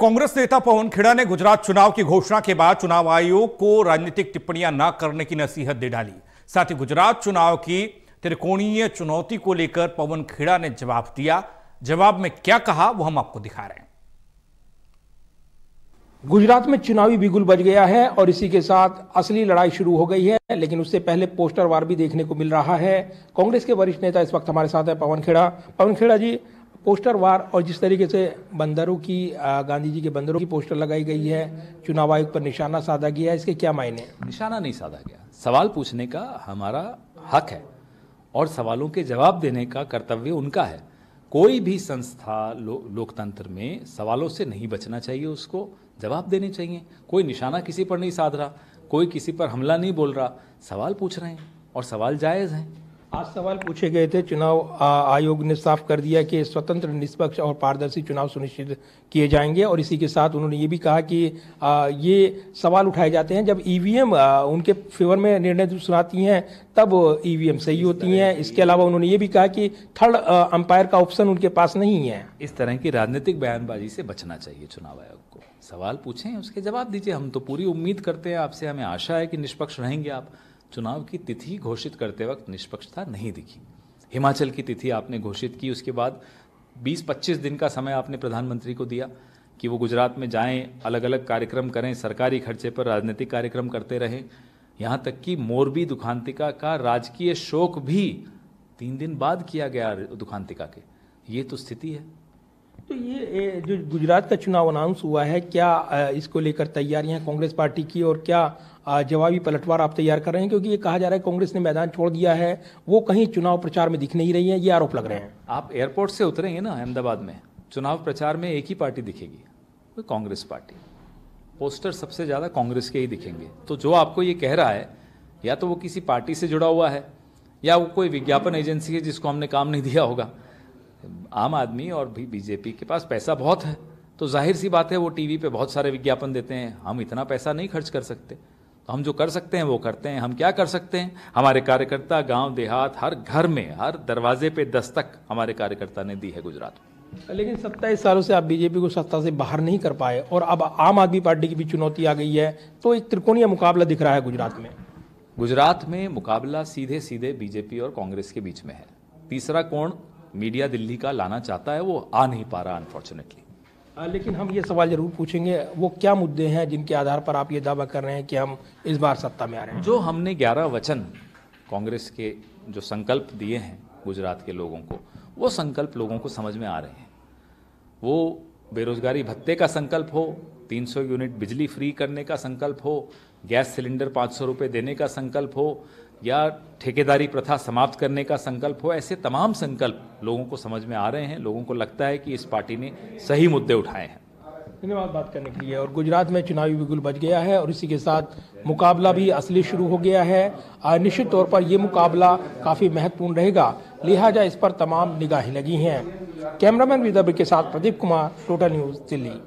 कांग्रेस नेता पवन खेड़ा ने गुजरात चुनाव की घोषणा के बाद चुनाव आयोग को राजनीतिक टिप्पणियाँ न करने की नसीहत दे डाली। साथ ही गुजरात चुनाव की त्रिकोणीय चुनौती को लेकर पवन खेड़ा ने जवाब दिया। जवाब में क्या कहा, वो हम आपको दिखा रहे हैं। गुजरात में चुनावी बिगुल बज गया है और इसी के साथ असली लड़ाई शुरू हो गई है, लेकिन उससे पहले पोस्टर वार भी देखने को मिल रहा है। कांग्रेस के वरिष्ठ नेता इस वक्त हमारे साथ है, पवन खेड़ा। पवन खेड़ा जी पोस्टर वार और जिस तरीके से बंदरों की गांधी जी के बंदरों की पोस्टर लगाई गई है चुनाव आयोग पर निशाना साधा गया है इसके क्या मायने निशाना नहीं साधा गया। सवाल पूछने का हमारा हक है और सवालों के जवाब देने का कर्तव्य उनका है। कोई भी संस्था लो, लोकतंत्र में सवालों से नहीं बचना चाहिए उसको जवाब देने चाहिए। कोई निशाना किसी पर नहीं साध रहा कोई किसी पर हमला नहीं बोल रहा। सवाल पूछ रहे हैं और सवाल जायज़ हैं। आज सवाल पूछे गए थे चुनाव आयोग ने साफ़ कर दिया कि स्वतंत्र निष्पक्ष और पारदर्शी चुनाव सुनिश्चित किए जाएँगे और इसी के साथ उन्होंने ये भी कहा कि ये सवाल उठाए जाते हैं। जब ईवीएम उनके फेवर में निर्णय सुनाती हैं तब ईवीएम सही होती हैं। इसके अलावा उन्होंने ये भी कहा कि थर्ड अंपायर का ऑप्शन उनके पास नहीं है। इस तरह की राजनीतिक बयानबाजी से बचना चाहिए चुनाव आयोग को। सवाल पूछें उसके जवाब दीजिए। हम तो पूरी उम्मीद करते हैं आपसे हमें आशा है कि निष्पक्ष रहेंगे आप। चुनाव की तिथि घोषित करते वक्त निष्पक्षता नहीं दिखी। हिमाचल की तिथि आपने घोषित की, उसके बाद 20-25 दिन का समय आपने प्रधानमंत्री को दिया कि वो गुजरात में जाएँ अलग अलग कार्यक्रम करें, सरकारी खर्चे पर राजनीतिक कार्यक्रम करते रहें। यहाँ तक कि मोरबी दुखांतिका का राजकीय शोक भी तीन दिन बाद किया गया दुखांतिका के। ये तो स्थिति है। तो ये जो गुजरात का चुनाव अनाउंस हुआ है, क्या इसको लेकर तैयारियाँ कांग्रेस पार्टी की और क्या जवाबी पलटवार आप तैयार कर रहे हैं? क्योंकि ये कहा जा रहा है कांग्रेस ने मैदान छोड़ दिया है, वो कहीं चुनाव प्रचार में दिख नहीं रही है, ये आरोप लग रहे हैं। आप एयरपोर्ट से उतरेंगे ना, अहमदाबाद में, चुनाव प्रचार में एक ही पार्टी दिखेगी, वो कांग्रेस पार्टी। पोस्टर सबसे ज़्यादा कांग्रेस के ही दिखेंगे। तो जो आपको ये कह रहा है, या तो वो किसी पार्टी से जुड़ा हुआ है, या वो कोई विज्ञापन एजेंसी है जिसको हमने काम नहीं दिया होगा आम आदमी और भी बीजेपी के पास पैसा बहुत है। तो ज़ाहिर सी बात है वो टीवी पे बहुत सारे विज्ञापन देते हैं। हम इतना पैसा नहीं खर्च कर सकते। तो हम जो कर सकते हैं वो करते हैं। हम क्या कर सकते हैं? हमारे कार्यकर्ता गाँव देहात हर घर में हर दरवाजे पे दस्तक हमारे कार्यकर्ता ने दी है गुजरात में। लेकिन सत्ताईस सालों से आप बीजेपी को सत्ता से बाहर नहीं कर पाए और अब आम आदमी पार्टी की भी चुनौती आ गई है तो एक त्रिकोणीय मुकाबला दिख रहा है गुजरात में। गुजरात में मुकाबला सीधे सीधे बीजेपी और कांग्रेस के बीच में है। तीसरा कोण मीडिया दिल्ली का लाना चाहता है वो आ नहीं पा रहा अनफॉर्चुनेटली लेकिन हम ये सवाल ज़रूर पूछेंगे वो क्या मुद्दे हैं जिनके आधार पर आप ये दावा कर रहे हैं कि हम इस बार सत्ता में आ रहे हैं? जो हमने ग्यारह वचन कांग्रेस के जो संकल्प दिए हैं गुजरात के लोगों को वो संकल्प लोगों को समझ में आ रहे हैं। वो बेरोजगारी भत्ते का संकल्प हो 300 यूनिट बिजली फ्री करने का संकल्प हो गैस सिलेंडर पाँच सौ रुपये देने का संकल्प हो या ठेकेदारी प्रथा समाप्त करने का संकल्प हो, ऐसे तमाम संकल्प लोगों को समझ में आ रहे हैं, लोगों को लगता है कि इस पार्टी ने सही मुद्दे उठाए हैं। धन्यवाद बात करने के लिए। और गुजरात में चुनावी बिगुल बच गया है और इसी के साथ मुकाबला भी असली शुरू हो गया है। निश्चित तौर पर यह मुकाबला काफ़ी महत्वपूर्ण रहेगा। लिहाजा इस पर तमाम निगाहें लगी हैं। कैमरामैन विदर्भ के साथ प्रदीप कुमार टोटल न्यूज़ दिल्ली।